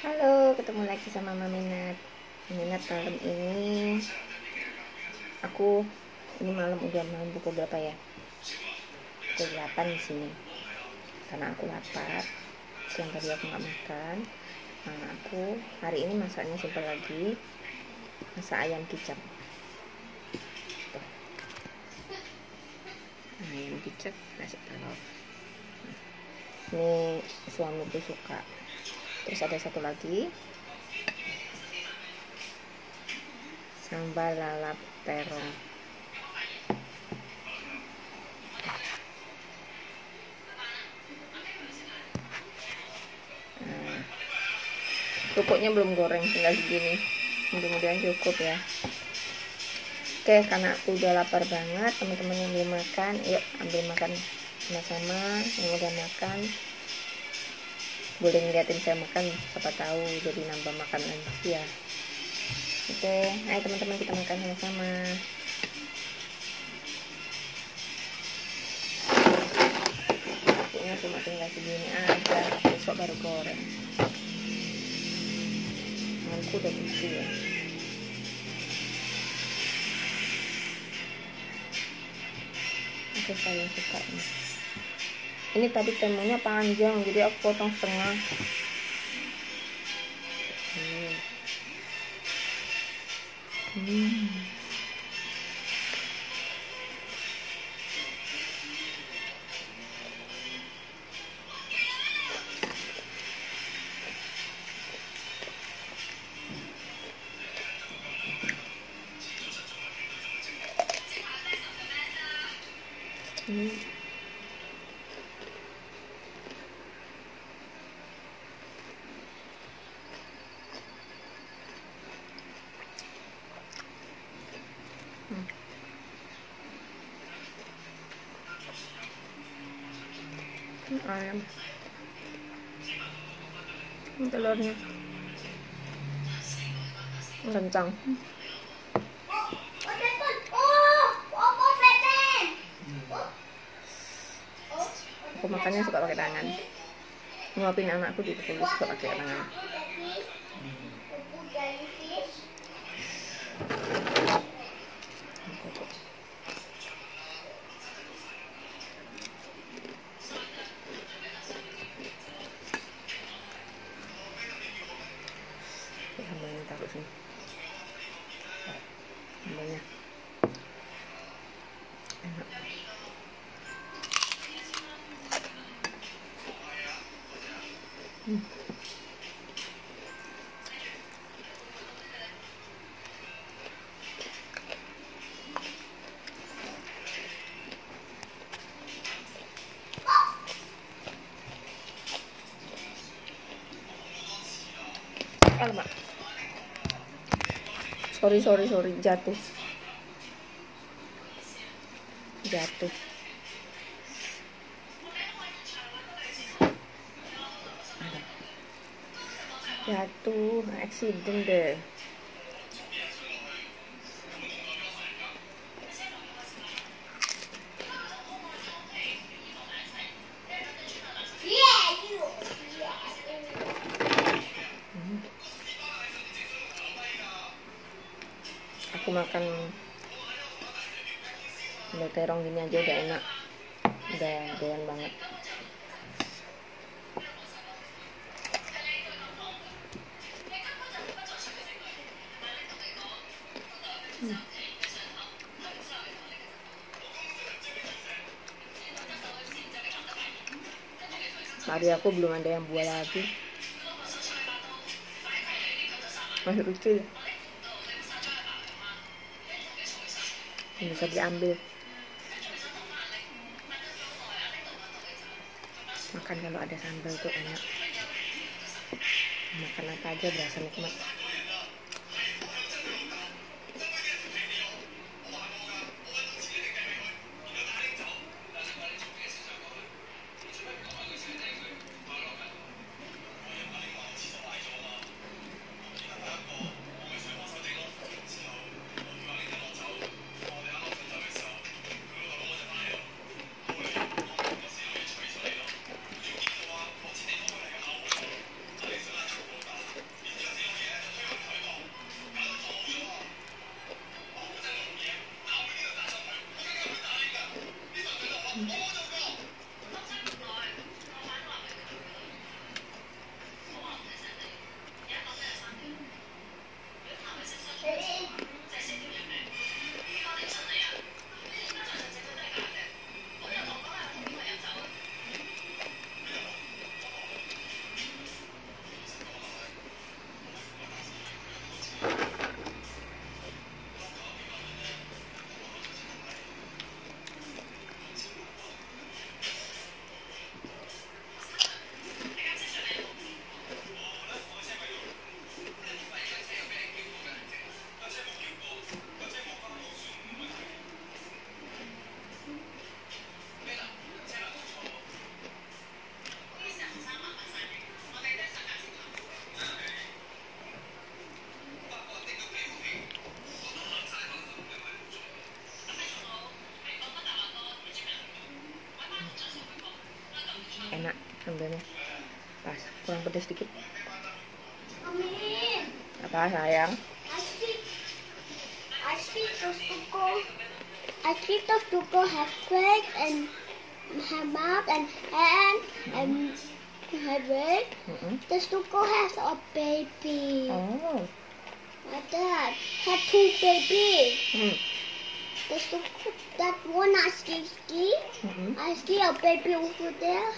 Halo, ketemu lagi sama Mama Minat. Minat malam ini aku ini malam udah malam pukul berapa ya? Pukul 8 di sini. Karena aku lapar. Siang tadi aku nggak makan. Nah, aku hari ini masaknya simpel lagi. Masak ayam kicap. Ayam kicap nasi telur. Ini suamiku suka terus ada satu lagi. Sambal lalap terong. Nah, belum goreng tinggal segini. Mudah-mudahan cukup ya. Oke karena aku udah lapar banget teman-teman yang belum makan yuk ambil makan sama-sama yang udah makan boleh ngeliatin saya makan siapa tahu jadi nambah makanan. Ya oke ayo teman-teman kita makan sama-sama. Ini cuma tinggal segini aja besok baru goreng. Aku udah cuci ya. Oke saya suka nih ini tadi temunya panjang jadi aku potong setengah hmm. Hmm. Hmm. Ayam ini telurnya. Kencang. Aku makannya suka pakai tangan. Nguapin anakku di tulis suka pakai tangan Alamak. Sorry, sorry, sorry. Jatuh. Jatuh. Jatuh. Accident deh. Aku makan udah terong gini aja udah enak. Udah doyan banget. Hmm. hari aku belum ada yang buah lagi. Masih lucu ya bisa diambil. Makan kalau ada sambal tuh enak. Makan apa aja berasa nikmat yang pedas sedikit Amin. apa sayang I think I think those tuko I think those tuko have legs and have mouth and hand and have leg. Mm-mm. The tuko has a baby. oh My dad had two babies. hmm. The tuko that one I see ski. Mm-mm. I see a baby over there.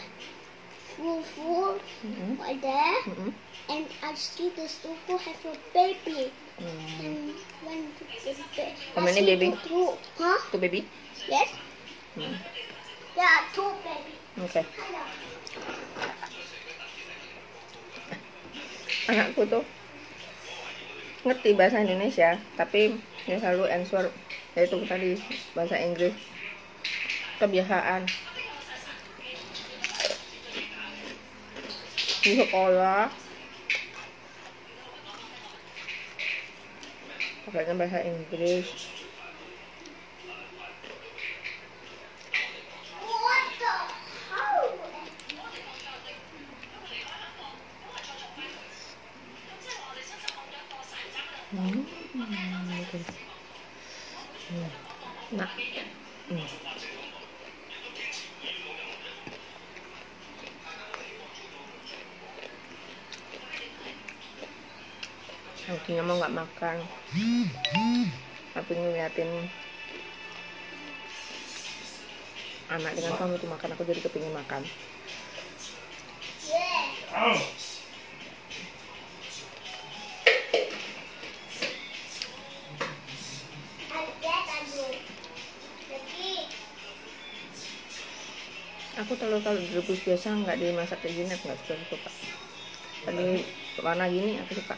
Full Mm-mm. right there. Mm-mm. And I see the tuko has a baby. Hmm. And when the baby, How many baby? two, huh? tuh baby Yes. Hmm. There are two baby. Hello. anakku tuh ngerti bahasa Indonesia tapi dia selalu answer yaitu tadi bahasa Inggris kebiasaan di sekolah pakainya bahasa Inggris What the? How? Hmm, oke. Hmm. Nah, hmm. Akhirnya mau nggak makan, tapi ngeliatin anak dengan suami itu makan, aku jadi kepingin makan. Aku terlalu kalau direbus biasa nggak dimasak kayak gini nggak suka suka. Tadi warna gini aku suka.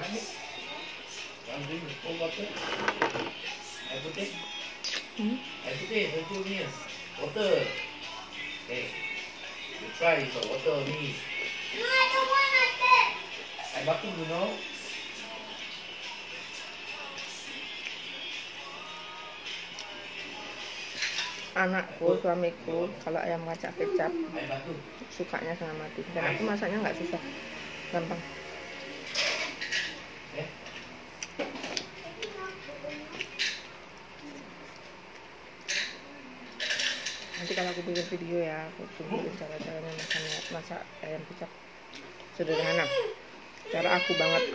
Hmm? Water. The water know. Anakku, suamiku kalau ayam kacang kecap sukanya setengah mati dan aku masaknya nggak susah gampang nanti kalau aku bikin video ya aku tunjukin cara caranya makan masak ayam kecap sederhana. Cara aku banget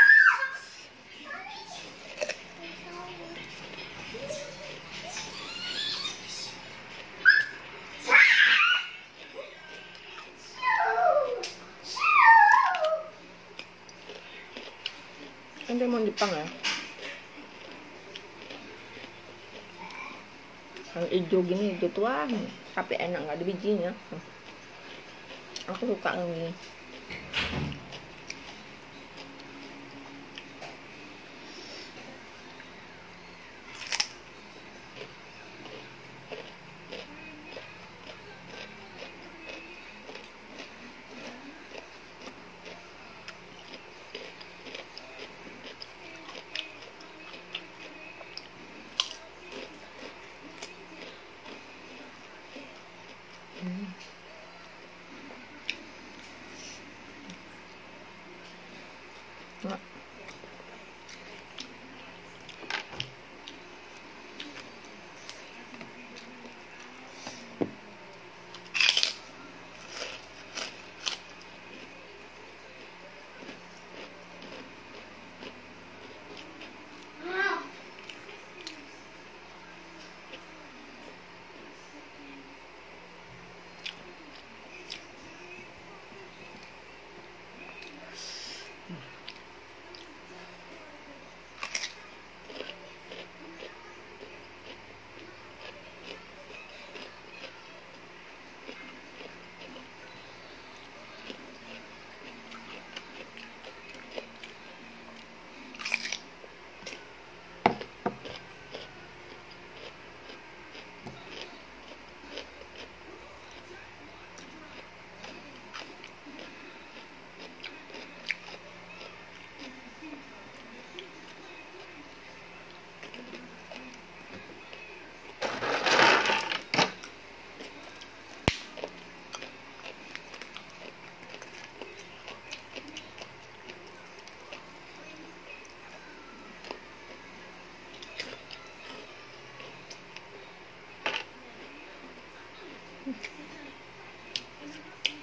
hijau gini hijau tua tapi enak nggak ada bijinya. Aku suka yang gini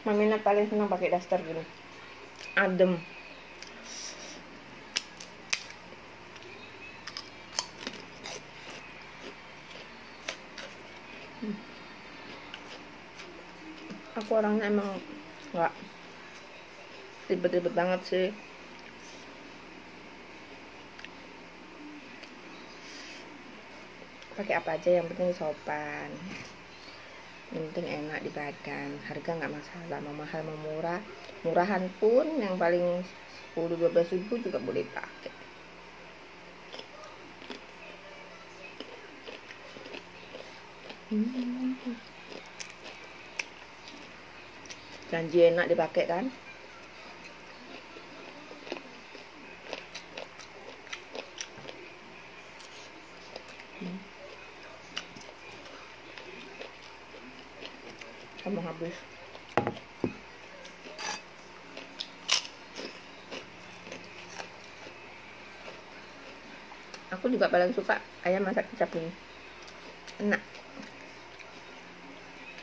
Mamina paling senang pakai daster gini. Adem. Hmm. aku orangnya emang nggak ribet-ribet banget sih. Pakai apa aja yang penting sopan yang penting enak di badan. Harga nggak masalah. Mau mahal mau murah. Murahan pun yang paling 10-12 ribu juga boleh pakai. Hmm. janji enak dipakai kan Hmm. kamu habis aku juga paling suka ayam masak kecap ini enak.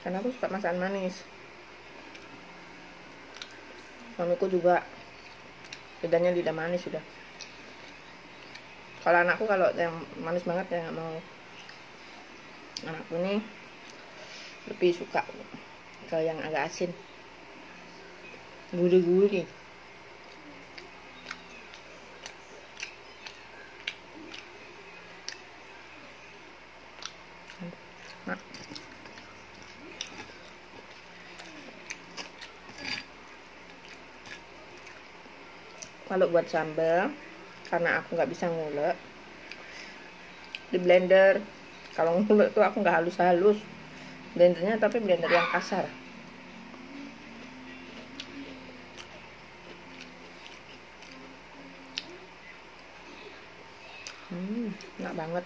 Karena aku suka masakan manis. Suamiku juga. Bedanya lidah manis sudah. Kalau anakku kalau yang manis banget ya mau. Anakku ini lebih suka ke yang agak asin. Gurih-gurih nah. Kalau buat sambal karena aku nggak bisa ngulek di blender. Kalau ngulek tuh aku nggak halus-halus. Blendernya tapi blender yang kasar. Hmm enak banget.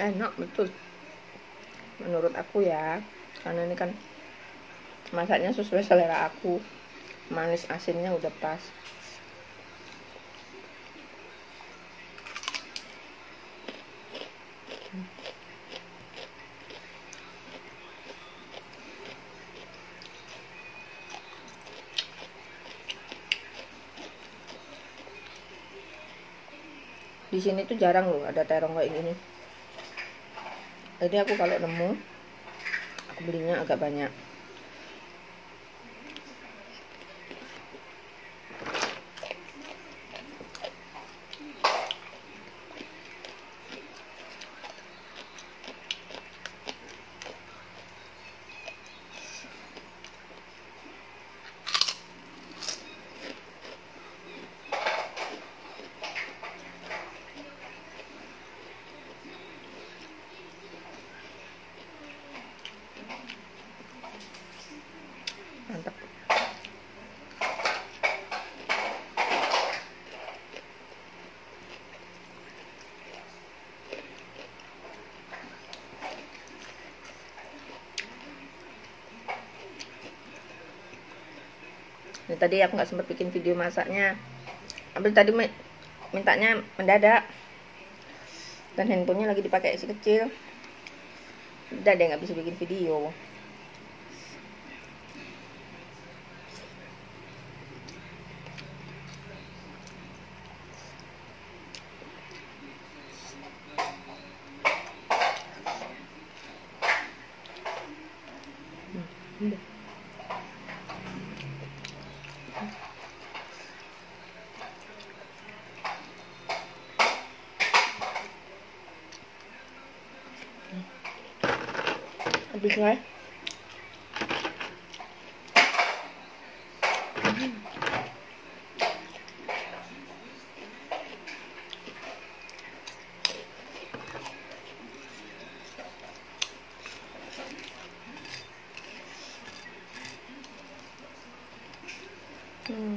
Enak betul. Menurut aku ya karena ini kan masaknya sesuai selera aku manis asinnya udah pas. Di sini tuh jarang loh ada terong kayak gini. Jadi aku kalau nemu aku belinya agak banyak Ini tadi aku nggak sempat bikin video masaknya. Ambil tadi mi- mintanya mendadak. Dan handphonenya lagi dipakai si kecil. Udah deh nggak bisa bikin video. Udah. Habis lah. Hmm.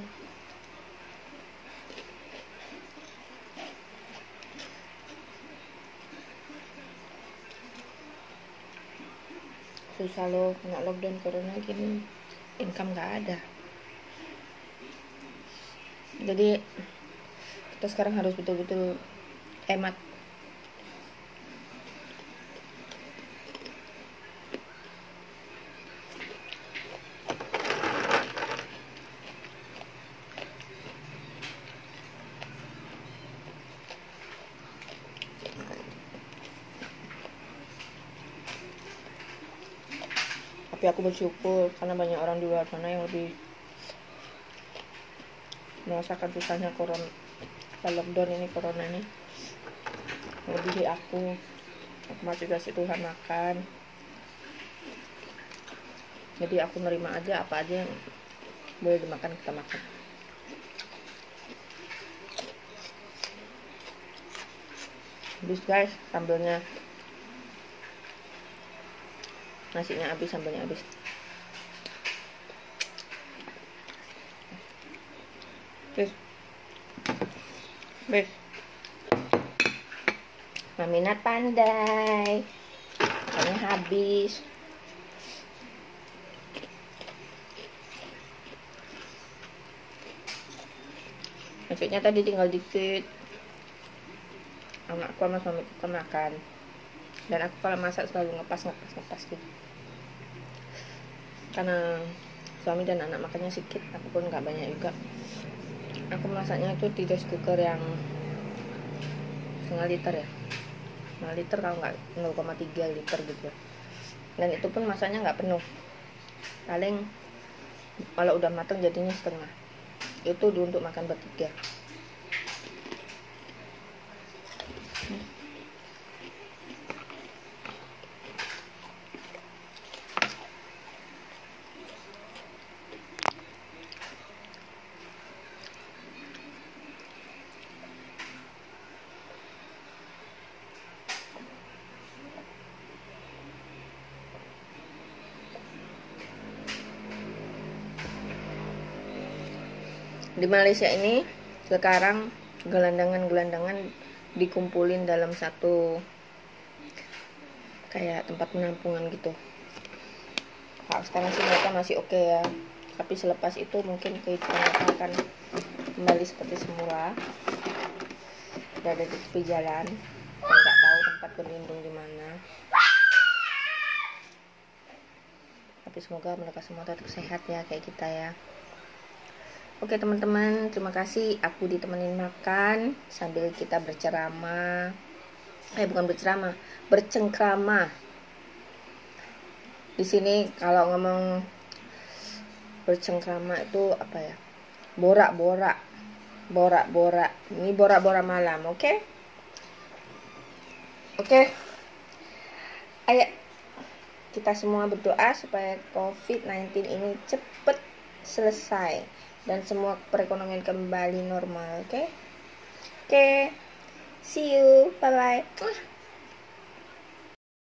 Loh kena lockdown corona gini income nggak ada. Jadi kita sekarang harus betul-betul hemat aku bersyukur karena banyak orang di luar sana yang lebih merasakan susahnya corona lockdown ini corona ini. Lebih aku. Aku masih kasih Tuhan makan. Jadi aku nerima aja apa aja yang boleh dimakan kita makan. Habis guys sambelnya nasinya habis sambelnya habis Bis. Bis. Maminat pandai. Ini habis. Maksudnya tadi tinggal dikit. Anakku sama suami kita makan. Dan aku kalau masak selalu ngepas ngepas ngepas gitu. Karena suami dan anak makannya sedikit, aku pun nggak banyak juga. Aku masaknya itu di rice cooker yang setengah liter ya. Setengah liter kalau nggak 0,3 liter gitu dan itu pun masaknya nggak penuh. Paling kalau udah matang jadinya setengah. Itu untuk makan bertiga di Malaysia ini sekarang gelandangan-gelandangan dikumpulin dalam satu kayak tempat penampungan gitu. Nah, sekarang sih mereka masih oke okay ya. Tapi selepas itu mungkin kehidupan mereka akan kembali seperti semula. Berada di tepi jalan dan nggak tahu tempat berlindung di mana. Tapi semoga mereka semua tetap sehat ya kayak kita ya. Oke teman-teman, terima kasih aku ditemenin makan sambil kita berceramah. Eh bukan berceramah, bercengkrama. Di sini kalau ngomong bercengkrama itu apa ya? Borak-borak. Borak-borak. Ini borak-borak malam, oke? Oke. Ayo kita semua berdoa supaya COVID-19 ini cepet selesai dan semua perekonomian kembali normal oke okay? oke okay. see you bye bye